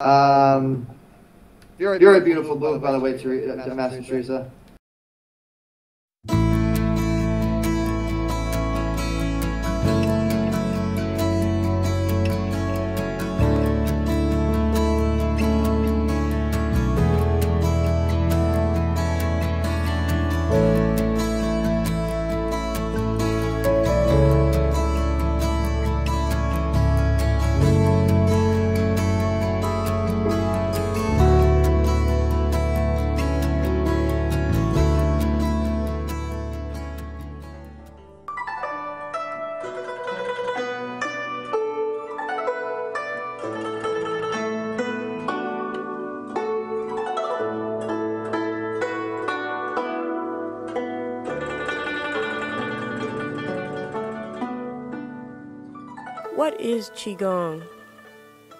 Um, you're, you're a beautiful book, by the way, Teresa, Master Teresa. What is Qigong?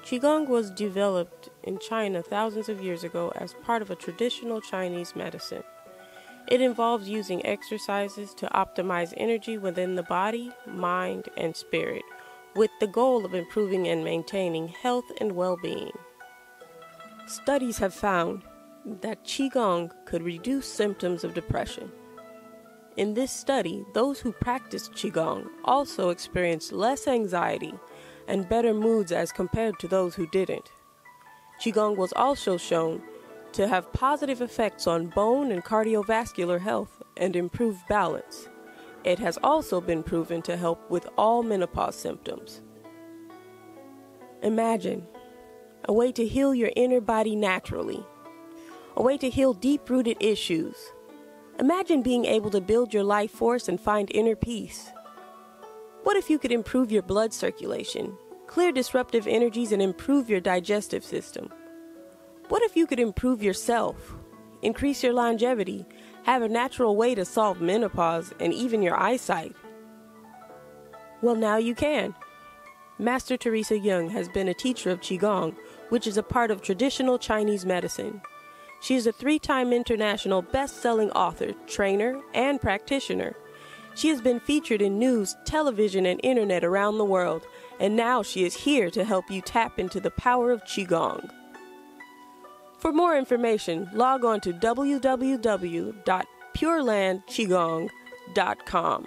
Qigong was developed in China thousands of years ago as part of a traditional Chinese medicine. It involves using exercises to optimize energy within the body, mind, and spirit, with the goal of improving and maintaining health and well being. Studies have found that Qigong could reduce symptoms of depression. In this study, those who practiced Qigong also experienced less anxiety and better moods as compared to those who didn't. Qigong was also shown to have positive effects on bone and cardiovascular health and improve balance. It has also been proven to help with all menopause symptoms. Imagine a way to heal your inner body naturally, a way to heal deep rooted issues Imagine being able to build your life force and find inner peace. What if you could improve your blood circulation, clear disruptive energies, and improve your digestive system? What if you could improve yourself, increase your longevity, have a natural way to solve menopause, and even your eyesight? Well, now you can. Master Teresa Yeung has been a teacher of Qigong, which is a part of traditional Chinese medicine. She is a three time international best selling author, trainer, and practitioner. She has been featured in news, television, and internet around the world, and now she is here to help you tap into the power of Qigong. For more information, log on to www.purelandqigong.com.